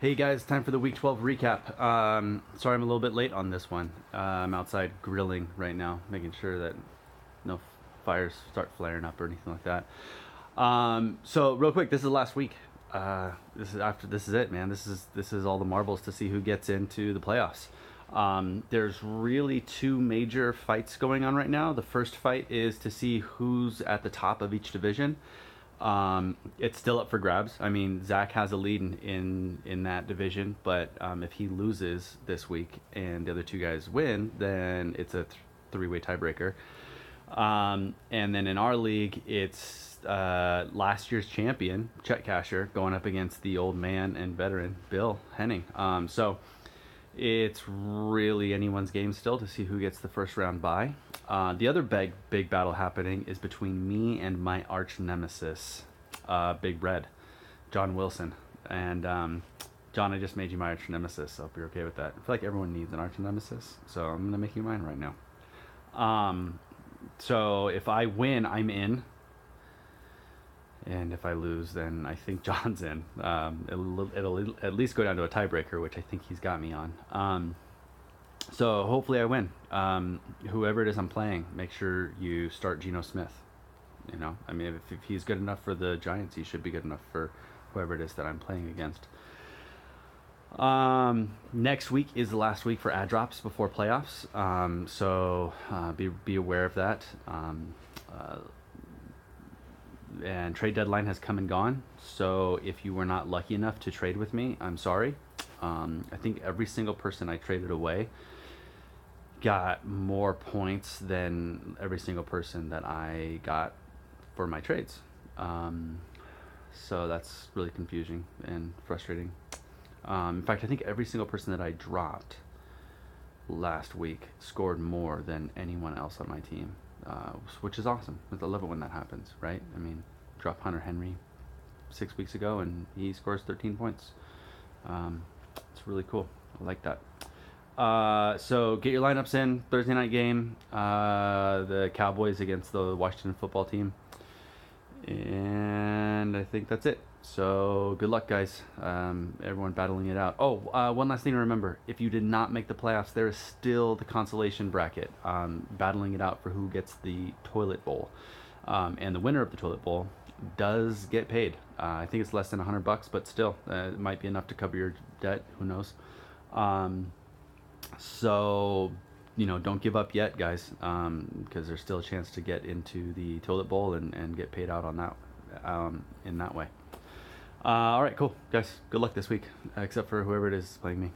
Hey guys, time for the Week 12 recap. Um, sorry I'm a little bit late on this one. Uh, I'm outside grilling right now, making sure that no fires start flaring up or anything like that. Um, so real quick, this is last week. Uh, this is after this is it, man. This is this is all the marbles to see who gets into the playoffs. Um, there's really two major fights going on right now. The first fight is to see who's at the top of each division. Um, it's still up for grabs. I mean, Zach has a lead in in, in that division, but um, if he loses this week and the other two guys win, then it's a th- three-way tiebreaker. Um, and then in our league, it's uh, last year's champion Chet Casher going up against the old man and veteran Bill Henning. Um, so it's really anyone's game still to see who gets the first round bye. Uh, the other big big battle happening is between me and my arch nemesis, uh, Big Red, John Wilson, and um, John. I just made you my arch nemesis. So I hope you're okay with that. I feel like everyone needs an arch nemesis, so I'm gonna make you mine right now. Um, so if I win, I'm in. And if I lose, then I think John's in. Um, it'll, it'll at least go down to a tiebreaker, which I think he's got me on. So hopefully I win. Um, whoever it is I'm playing, make sure you start Geno Smith. You know, I mean, if, if he's good enough for the Giants, he should be good enough for whoever it is that I'm playing against. Um, next week is the last week for add drops before playoffs. Um, so uh, be be aware of that. Um, uh, and trade deadline has come and gone. So if you were not lucky enough to trade with me, I'm sorry. Um, I think every single person I traded away got more points than every single person that I got for my trades. Um, so that's really confusing and frustrating. Um, in fact, I think every single person that I dropped last week scored more than anyone else on my team, uh, which is awesome. I love it when that happens, right? I mean, drop Hunter Henry six weeks ago and he scores 13 points. Um, it's really cool. I like that. Uh, so get your lineups in Thursday night game. Uh, the Cowboys against the Washington football team, and I think that's it. So good luck, guys. Um, everyone battling it out. Oh, uh, one last thing to remember: if you did not make the playoffs, there is still the consolation bracket, um, battling it out for who gets the toilet bowl, um, and the winner of the toilet bowl does get paid. Uh, I think it's less than hundred bucks, but still, uh, it might be enough to cover your debt. Who knows? Um, so, you know, don't give up yet, guys, because um, there's still a chance to get into the toilet bowl and, and get paid out on that um, in that way. Uh, all right, cool, guys. Good luck this week, except for whoever it is playing me.